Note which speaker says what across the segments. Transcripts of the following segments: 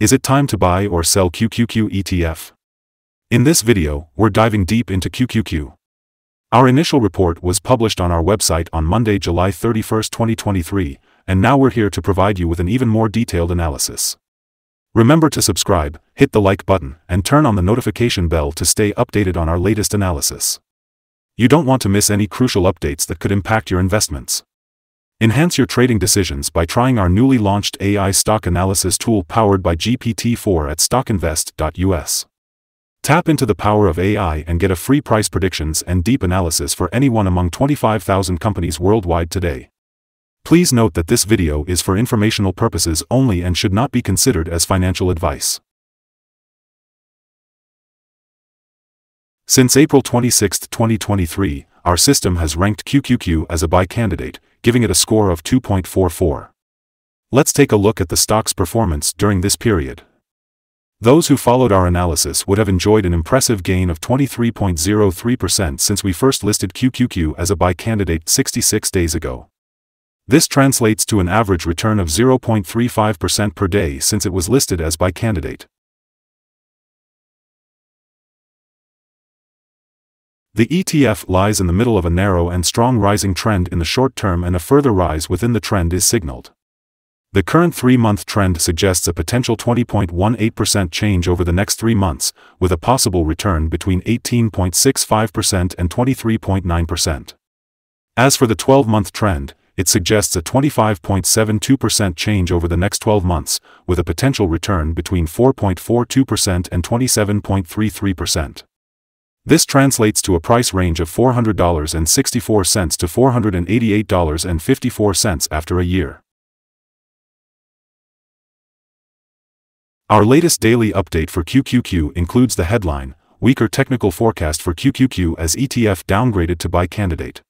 Speaker 1: Is it time to buy or sell QQQ ETF? In this video, we're diving deep into QQQ. Our initial report was published on our website on Monday, July 31, 2023, and now we're here to provide you with an even more detailed analysis. Remember to subscribe, hit the like button, and turn on the notification bell to stay updated on our latest analysis. You don't want to miss any crucial updates that could impact your investments. Enhance your trading decisions by trying our newly launched AI stock analysis tool powered by GPT-4 at stockinvest.us. Tap into the power of AI and get a free price predictions and deep analysis for anyone among 25,000 companies worldwide today. Please note that this video is for informational purposes only and should not be considered as financial advice. Since April 26, 2023, our system has ranked QQQ as a buy candidate, giving it a score of 2.44. Let's take a look at the stock's performance during this period. Those who followed our analysis would have enjoyed an impressive gain of 23.03% since we first listed QQQ as a buy candidate 66 days ago. This translates to an average return of 0.35% per day since it was listed as buy candidate. The ETF lies in the middle of a narrow and strong rising trend in the short term and a further rise within the trend is signaled. The current three-month trend suggests a potential 20.18% change over the next three months, with a possible return between 18.65% and 23.9%. As for the 12-month trend, it suggests a 25.72% change over the next 12 months, with a potential return between 4.42% and 27.33%. This translates to a price range of $400.64 to $488.54 after a year. Our latest daily update for QQQ includes the headline, Weaker Technical Forecast for QQQ as ETF downgraded to buy candidate.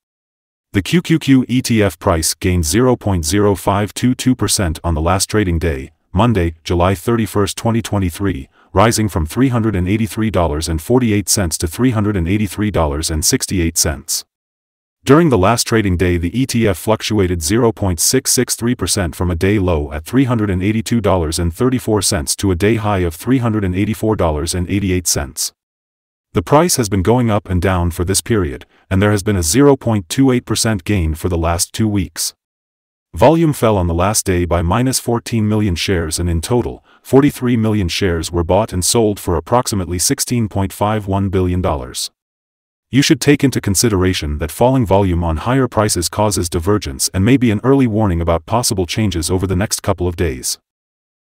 Speaker 1: The QQQ ETF price gained 0.0522% on the last trading day, Monday, July 31, 2023, rising from $383.48 to $383.68. During the last trading day the ETF fluctuated 0.663% from a day low at $382.34 to a day high of $384.88. The price has been going up and down for this period, and there has been a 0.28% gain for the last two weeks. Volume fell on the last day by minus 14 million shares and in total, 43 million shares were bought and sold for approximately $16.51 billion. You should take into consideration that falling volume on higher prices causes divergence and may be an early warning about possible changes over the next couple of days.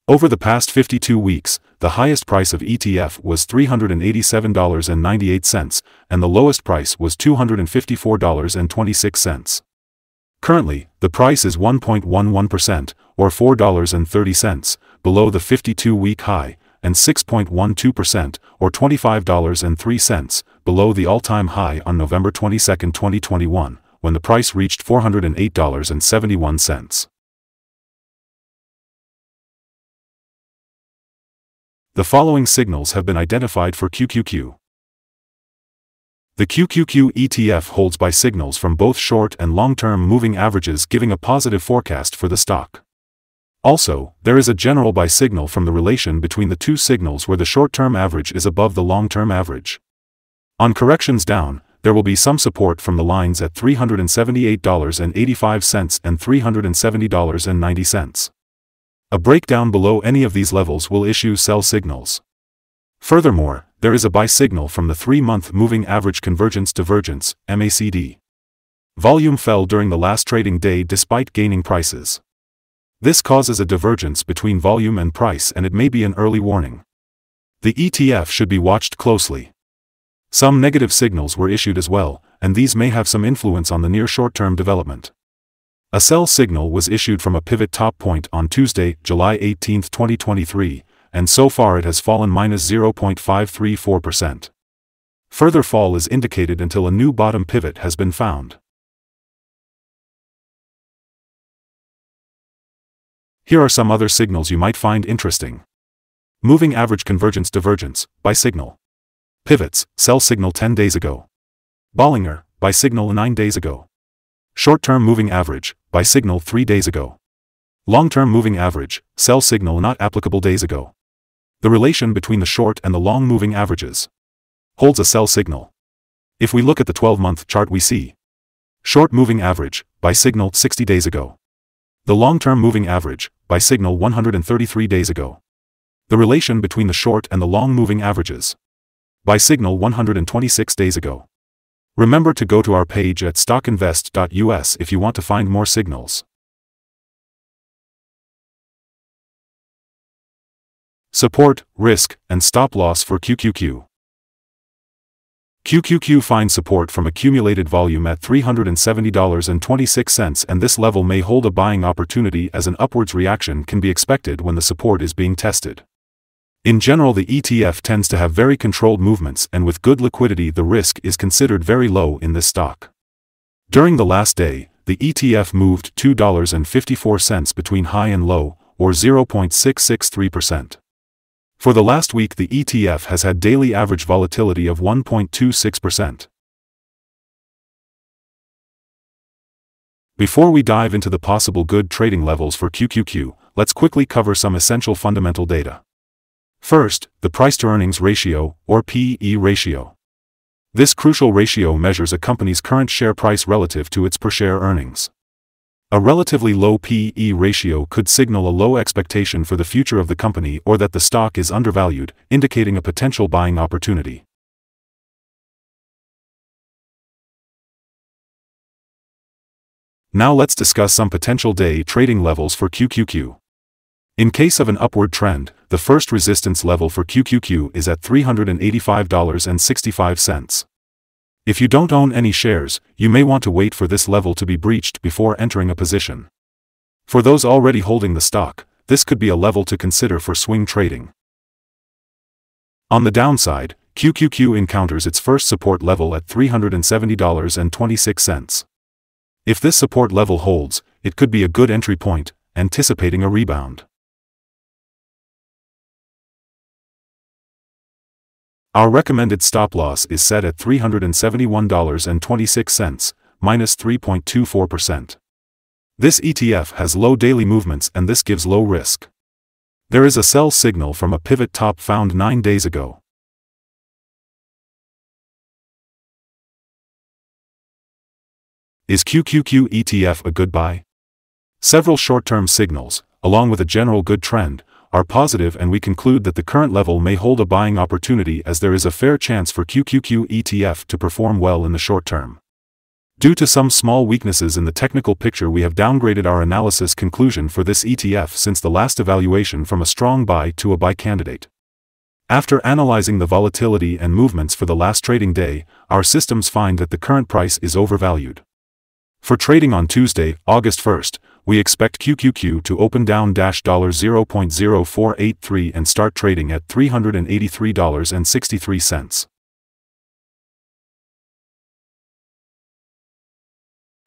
Speaker 1: Over the past 52 weeks, the highest price of ETF was $387.98, and the lowest price was $254.26. Currently, the price is 1.11%, or $4.30, below the 52-week high, and 6.12%, or $25.03, below the all-time high on November 22, 2021, when the price reached $408.71. The following signals have been identified for QQQ. The QQQ ETF holds buy signals from both short and long-term moving averages giving a positive forecast for the stock. Also, there is a general buy signal from the relation between the two signals where the short-term average is above the long-term average. On corrections down, there will be some support from the lines at $378.85 and $370.90. A breakdown below any of these levels will issue sell signals. Furthermore, there is a buy signal from the 3-month Moving Average Convergence Divergence, MACD. Volume fell during the last trading day despite gaining prices. This causes a divergence between volume and price and it may be an early warning. The ETF should be watched closely. Some negative signals were issued as well, and these may have some influence on the near short-term development. A sell signal was issued from a pivot top point on Tuesday, July 18, 2023, and so far it has fallen minus 0.534%. Further fall is indicated until a new bottom pivot has been found. Here are some other signals you might find interesting. Moving average convergence divergence, buy signal. Pivots, sell signal 10 days ago. Bollinger, buy signal 9 days ago. Short-term moving average, buy signal 3 days ago. Long-term moving average, sell signal not applicable days ago. The relation between the short and the long moving averages holds a sell signal. If we look at the 12-month chart we see short moving average, buy signal 60 days ago. The long-term moving average, buy signal 133 days ago. The relation between the short and the long moving averages buy signal 126 days ago. Remember to go to our page at stockinvest.us if you want to find more signals. Support, risk, and stop loss for QQQ. QQQ finds support from accumulated volume at $370.26 and this level may hold a buying opportunity as an upwards reaction can be expected when the support is being tested. In general the ETF tends to have very controlled movements and with good liquidity the risk is considered very low in this stock. During the last day, the ETF moved $2.54 between high and low, or 0.663%. For the last week the ETF has had daily average volatility of 1.26%. Before we dive into the possible good trading levels for QQQ, let's quickly cover some essential fundamental data. First, the price-to-earnings ratio, or PE ratio. This crucial ratio measures a company's current share price relative to its per-share earnings. A relatively low PE ratio could signal a low expectation for the future of the company or that the stock is undervalued, indicating a potential buying opportunity. Now let's discuss some potential day trading levels for QQQ. In case of an upward trend, the first resistance level for QQQ is at $385.65. If you don't own any shares, you may want to wait for this level to be breached before entering a position. For those already holding the stock, this could be a level to consider for swing trading. On the downside, QQQ encounters its first support level at $370.26. If this support level holds, it could be a good entry point, anticipating a rebound. Our recommended stop loss is set at $371.26, minus 3.24%. This ETF has low daily movements and this gives low risk. There is a sell signal from a pivot top found 9 days ago. Is QQQ ETF a good buy? Several short-term signals, along with a general good trend, are positive and we conclude that the current level may hold a buying opportunity as there is a fair chance for QQQ ETF to perform well in the short term. Due to some small weaknesses in the technical picture we have downgraded our analysis conclusion for this ETF since the last evaluation from a strong buy to a buy candidate. After analyzing the volatility and movements for the last trading day, our systems find that the current price is overvalued. For trading on Tuesday, August 1st, we expect QQQ to open down $0.0483 and start trading at $383.63.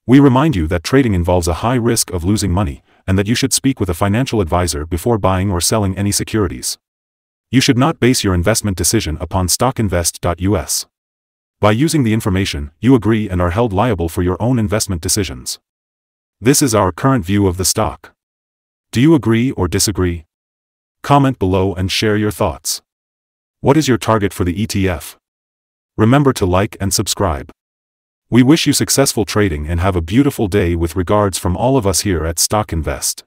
Speaker 1: We remind you that trading involves a high risk of losing money, and that you should speak with a financial advisor before buying or selling any securities. You should not base your investment decision upon stockinvest.us. By using the information, you agree and are held liable for your own investment decisions. This is our current view of the stock. Do you agree or disagree? Comment below and share your thoughts. What is your target for the ETF? Remember to like and subscribe. We wish you successful trading and have a beautiful day with regards from all of us here at Stock Invest.